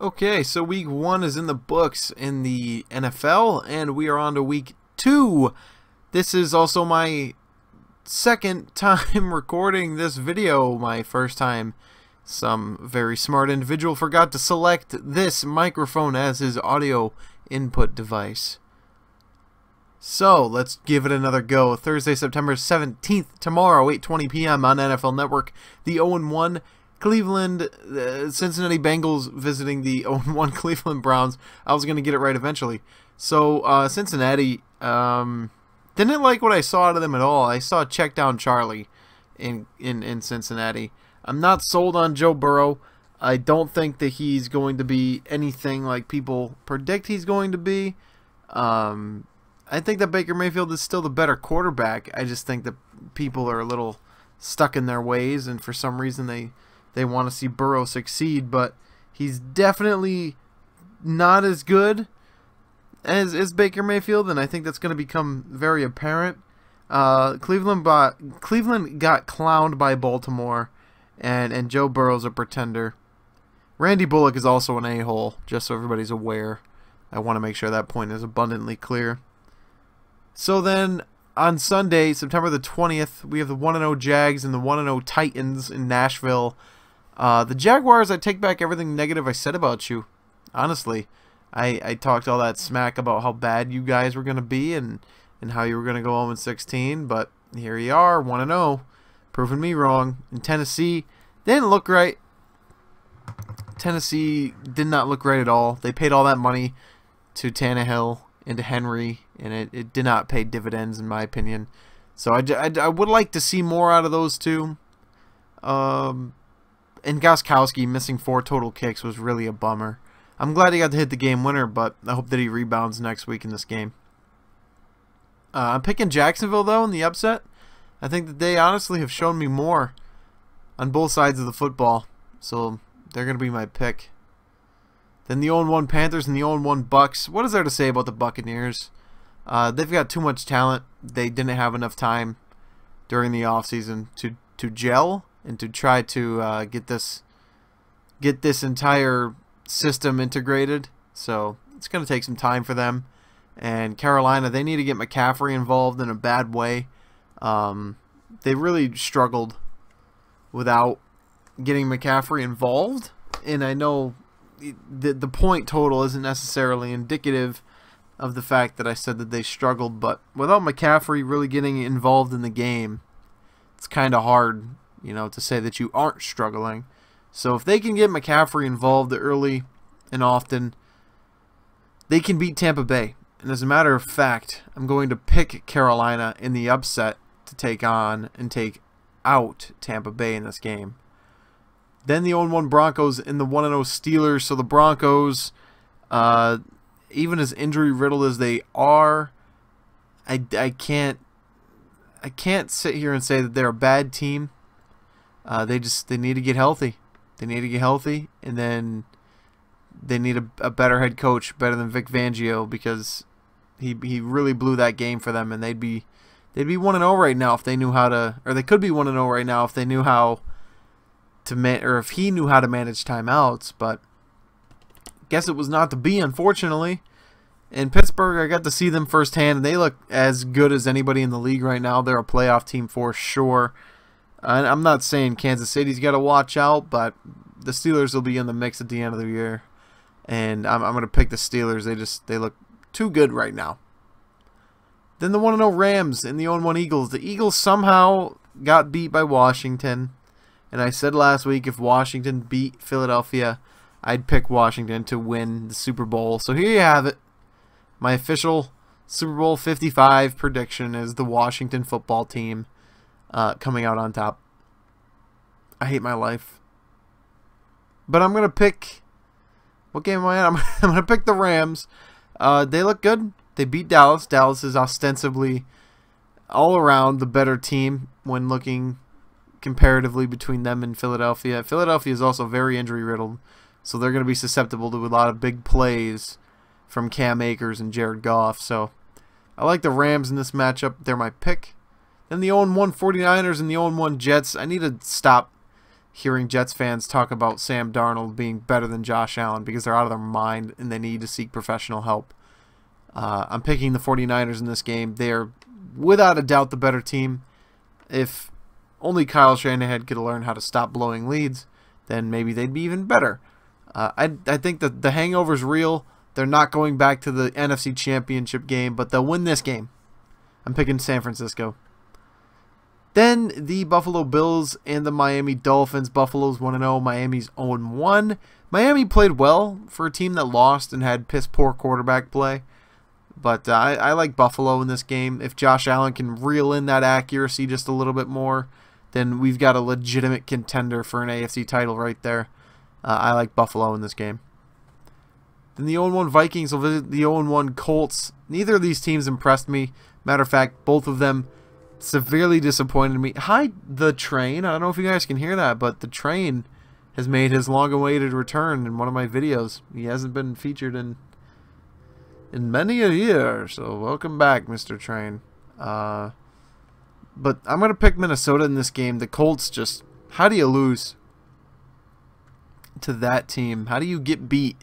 Okay, so week one is in the books in the NFL, and we are on to week two. This is also my second time recording this video, my first time. Some very smart individual forgot to select this microphone as his audio input device. So, let's give it another go. Thursday, September 17th, tomorrow, 8.20 p.m. on NFL Network. The 0-1 Cleveland, uh, Cincinnati Bengals visiting the 0-1 Cleveland Browns. I was going to get it right eventually. So, uh, Cincinnati um, didn't like what I saw out of them at all. I saw check down Charlie in, in, in Cincinnati. I'm not sold on Joe Burrow. I don't think that he's going to be anything like people predict he's going to be. Um, I think that Baker Mayfield is still the better quarterback. I just think that people are a little stuck in their ways, and for some reason they they want to see Burrow succeed. But he's definitely not as good as as Baker Mayfield, and I think that's going to become very apparent. Uh, Cleveland bought, Cleveland got clowned by Baltimore, and and Joe Burrow's a pretender. Randy Bullock is also an a-hole, just so everybody's aware. I want to make sure that point is abundantly clear. So then on Sunday, September the 20th, we have the 1 0 Jags and the 1 0 Titans in Nashville. Uh, the Jaguars, I take back everything negative I said about you. Honestly, I, I talked all that smack about how bad you guys were going to be and, and how you were going to go home in 16, but here you are, 1 0, proving me wrong. In Tennessee, they didn't look right. Tennessee did not look right at all. They paid all that money to Tannehill and to Henry, and it, it did not pay dividends in my opinion. So I, I, I would like to see more out of those two. Um, and Gostkowski missing four total kicks was really a bummer. I'm glad he got to hit the game winner, but I hope that he rebounds next week in this game. Uh, I'm picking Jacksonville, though, in the upset. I think that they honestly have shown me more on both sides of the football. So they're going to be my pick. Then the 0-1 Panthers and the 0-1 Bucks. What is there to say about the Buccaneers? Uh, they've got too much talent. They didn't have enough time during the offseason to to gel and to try to uh, get this get this entire system integrated. So it's going to take some time for them. And Carolina, they need to get McCaffrey involved in a bad way. Um, they really struggled without getting McCaffrey involved. And I know the the point total isn't necessarily indicative of the fact that I said that they struggled, but without McCaffrey really getting involved in the game, it's kind of hard, you know, to say that you aren't struggling. So if they can get McCaffrey involved early and often, they can beat Tampa Bay. And as a matter of fact, I'm going to pick Carolina in the upset to take on and take out Tampa Bay in this game. Then the 0-1 Broncos and the 1-0 Steelers. So the Broncos, uh, even as injury riddled as they are, I, I can't I can't sit here and say that they're a bad team. Uh, they just they need to get healthy. They need to get healthy, and then they need a, a better head coach, better than Vic Fangio, because he he really blew that game for them, and they'd be they'd be one and zero oh right now if they knew how to, or they could be one and zero oh right now if they knew how to man or if he knew how to manage timeouts, but guess it was not to be, unfortunately. In Pittsburgh, I got to see them firsthand, and they look as good as anybody in the league right now. They're a playoff team for sure. I'm not saying Kansas City's got to watch out, but the Steelers will be in the mix at the end of the year, and I'm, I'm going to pick the Steelers. They just they look too good right now. Then the 1-0 Rams and the 0-1 Eagles. The Eagles somehow got beat by Washington. And I said last week if Washington beat Philadelphia, I'd pick Washington to win the Super Bowl. So here you have it. My official Super Bowl 55 prediction is the Washington football team uh, coming out on top. I hate my life. But I'm going to pick. What game am I at? I'm, I'm going to pick the Rams. Uh, they look good. They beat Dallas. Dallas is ostensibly all around the better team when looking comparatively between them and Philadelphia. Philadelphia is also very injury riddled, so they're going to be susceptible to a lot of big plays from Cam Akers and Jared Goff. So I like the Rams in this matchup. They're my pick. Then the 0-1 49ers and the 0-1 Jets. I need to stop hearing Jets fans talk about Sam Darnold being better than Josh Allen because they're out of their mind and they need to seek professional help. Uh, I'm picking the 49ers in this game. They are without a doubt the better team. If only Kyle Shanahan could learn how to stop blowing leads, then maybe they'd be even better. Uh, I, I think that the hangover's real. They're not going back to the NFC Championship game, but they'll win this game. I'm picking San Francisco. Then the Buffalo Bills and the Miami Dolphins. Buffalo's 1 0, Miami's 0 1. Miami played well for a team that lost and had piss poor quarterback play. But uh, I, I like Buffalo in this game. If Josh Allen can reel in that accuracy just a little bit more, then we've got a legitimate contender for an AFC title right there. Uh, I like Buffalo in this game. Then the 0-1 Vikings will visit the 0-1 Colts. Neither of these teams impressed me. Matter of fact, both of them severely disappointed me. Hi, the train. I don't know if you guys can hear that, but the train has made his long-awaited return in one of my videos. He hasn't been featured in in many a year, so welcome back, Mr. Train. Uh, but I'm going to pick Minnesota in this game. The Colts just, how do you lose to that team? How do you get beat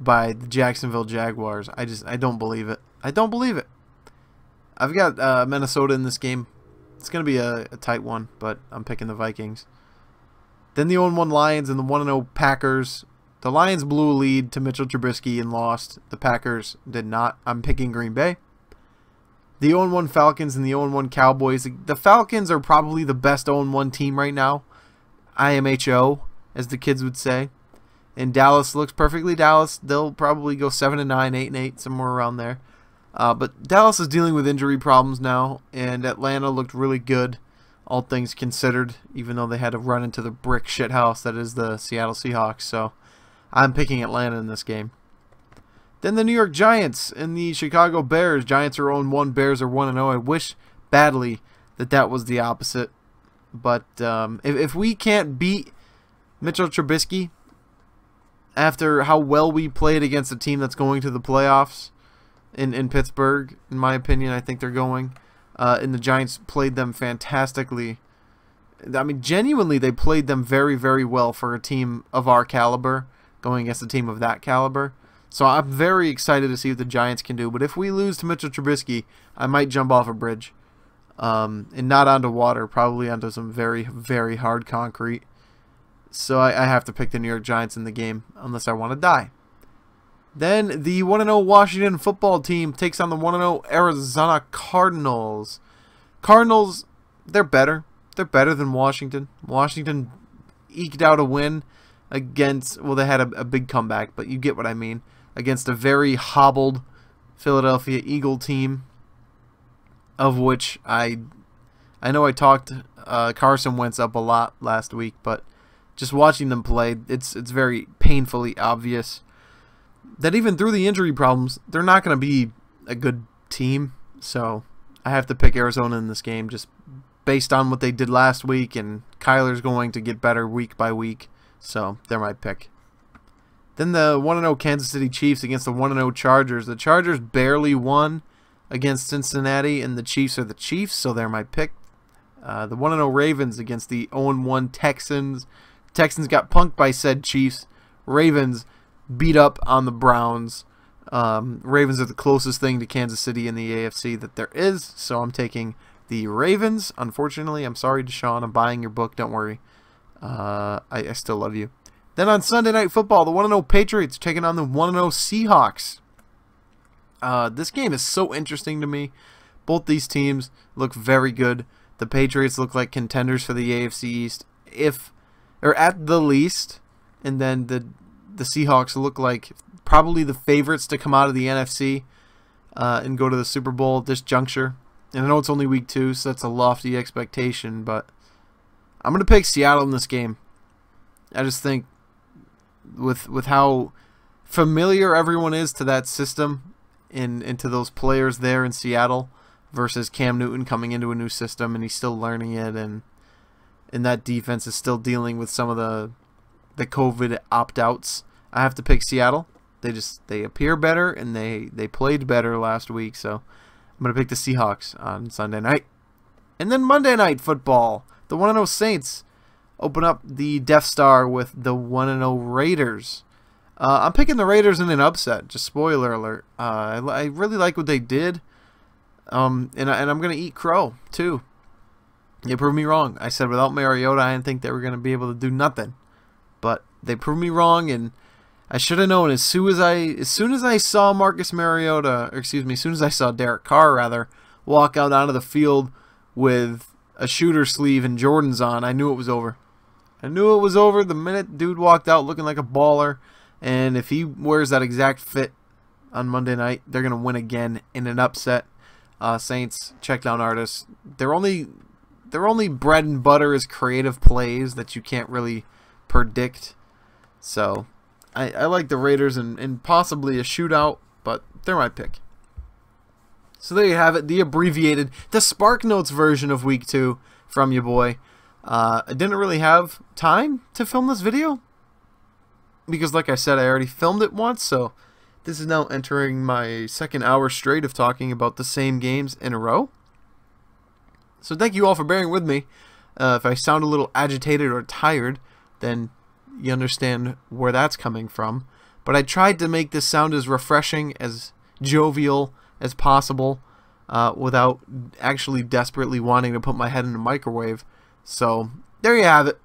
by the Jacksonville Jaguars? I just, I don't believe it. I don't believe it. I've got uh, Minnesota in this game. It's going to be a, a, tight one, but I'm picking the Vikings. Then the 0-1 Lions and the 1-0 Packers. The Lions blew a lead to Mitchell Trubisky and lost. The Packers did not. I'm picking Green Bay. The 0-1 Falcons and the 0-1 Cowboys. The Falcons are probably the best 0-1 team right now. IMHO, as the kids would say. And Dallas looks perfectly Dallas. They'll probably go 7 and 9, 8 and 8, somewhere around there. Uh, but Dallas is dealing with injury problems now, and Atlanta looked really good, all things considered, even though they had to run into the brick shit house that is the Seattle Seahawks. So I'm picking Atlanta in this game. Then the New York Giants and the Chicago Bears. Giants are 0-1, Bears are 1-0. I wish badly that that was the opposite. But um, if, if we can't beat Mitchell Trubisky after how well we played against a team that's going to the playoffs in, in Pittsburgh, in my opinion, I think they're going. Uh, and the Giants played them fantastically. I mean, genuinely, they played them very, very well for a team of our caliber going against a team of that caliber. So I'm very excited to see what the Giants can do. But if we lose to Mitchell Trubisky, I might jump off a bridge. Um, and not onto water, probably onto some very, very hard concrete. So I, I have to pick the New York Giants in the game, unless I want to die. Then the 1-0 Washington football team takes on the 1-0 Arizona Cardinals. Cardinals, they're better. They're better than Washington. Washington eked out a win against, well, they had a, a big comeback, but you get what I mean, against a very hobbled Philadelphia Eagle team, of which I, I know I talked uh, Carson Wentz up a lot last week, but just watching them play, it's it's very painfully obvious that even through the injury problems, they're not going to be a good team. So I have to pick Arizona in this game just based on what they did last week, and Kyler's going to get better week by week. So they're my pick. Then the 1-0 Kansas City Chiefs against the 1-0 Chargers. The Chargers barely won against Cincinnati, and the Chiefs are the Chiefs, so they're my pick. Uh, the 1-0 Ravens against the 0-1 Texans. Texans got punked by said Chiefs. Ravens beat up on the Browns. Um, Ravens are the closest thing to Kansas City in the AFC that there is, so I'm taking the Ravens. Unfortunately, I'm sorry, Deshaun. I'm buying your book. Don't worry. Uh, I, I, still love you. Then on Sunday Night Football, the 1-0 Patriots taking on the 1-0 Seahawks. Uh, this game is so interesting to me. Both these teams look very good. The Patriots look like contenders for the AFC East, if or at the least, and then the the Seahawks look like probably the favorites to come out of the NFC uh, and go to the Super Bowl at this juncture. And I know it's only week two, so that's a lofty expectation, but I'm going to pick Seattle in this game. I just think with with how familiar everyone is to that system and into those players there in Seattle versus Cam Newton coming into a new system and he's still learning it and and that defense is still dealing with some of the the COVID opt-outs. I have to pick Seattle. They just they appear better and they they played better last week, so I'm to pick the Seahawks on Sunday night. And then Monday night football the 1 and 0 Saints open up the Death Star with the 1 and 0 Raiders. Uh, I'm picking the Raiders in an upset. Just spoiler alert. Uh, I, I, really like what they did. Um, and, I, and I'm to eat crow, too. They proved me wrong. I said without Mariota, I didn't think they were to be able to do nothing. But they proved me wrong, and I should have known as soon as I as soon as I saw Marcus Mariota, or excuse me, as soon as I saw Derek Carr rather walk out onto the field with a shooter sleeve and Jordans on, I knew it was over. I knew it was over the minute dude walked out looking like a baller. And if he wears that exact fit on Monday night, they're gonna win again in an upset. Uh, Saints check down artists. They're only they're only bread and butter is creative plays that you can't really predict. So I, I like the Raiders and, possibly a shootout, but they're my pick. So there you have it, the abbreviated, the Spark Notes version of Week 2 from your boy. Uh, I didn't really have time to film this video because like I said, I already filmed it once, so this is now entering my second hour straight of talking about the same games in a row. So thank you all for bearing with me. Uh, if I sound a little agitated or tired, then you understand where that's coming from. But I tried to make this sound as refreshing, as jovial as possible, uh, without actually desperately wanting to put my head in the microwave. So there you have it.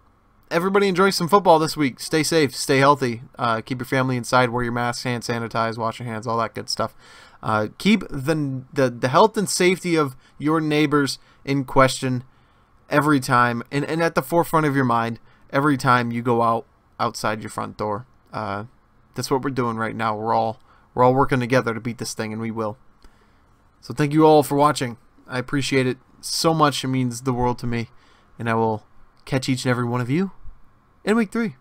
Everybody enjoy some football this week. Stay safe, stay healthy, uh, keep your family inside, wear your mask, hand sanitize, wash your hands, all that good stuff. Uh, keep the, the the health and safety of your neighbors in question every time, and, and at the forefront of your mind every time you go out outside your front door. Uh, that's what we're doing right now. We're all we're all working together to beat this thing, and we will. So thank you all for watching. I appreciate it so much. It means the world to me, and I will catch each and every one of you in week three.